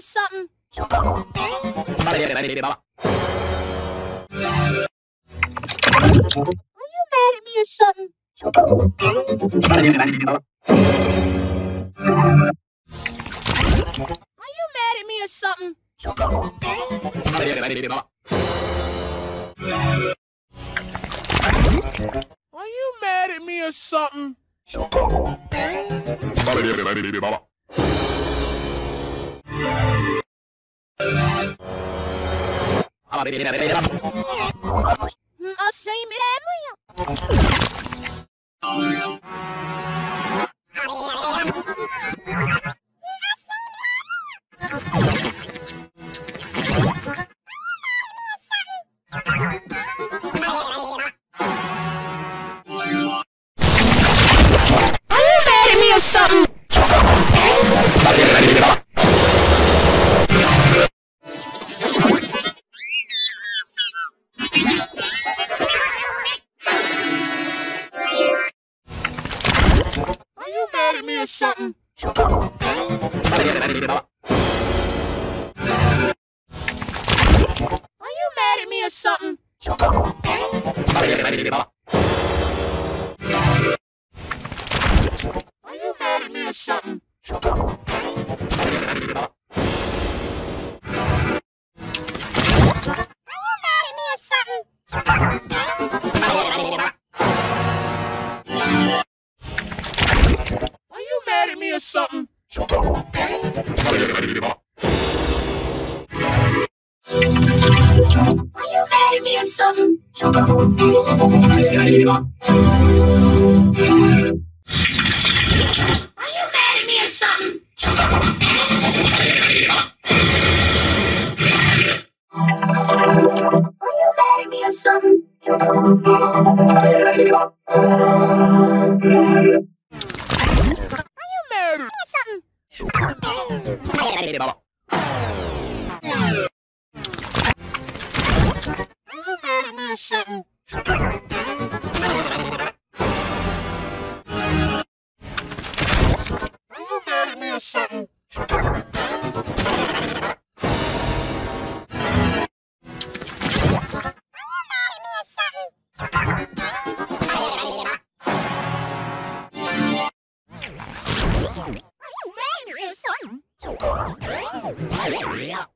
or something? Are you mad at me or something? Are you mad at me or something? Are you mad at me or something? Nossa, é e or something? Are you mad at me or something? Will you marry me or something? You me or something? You me or something? will you marry me or Something. 太无聊。